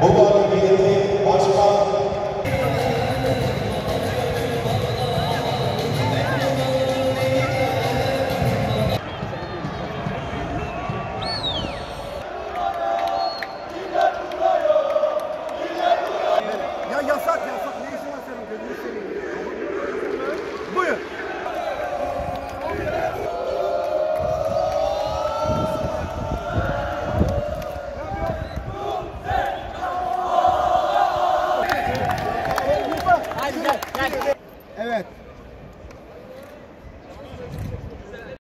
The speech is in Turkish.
Vamos Evet.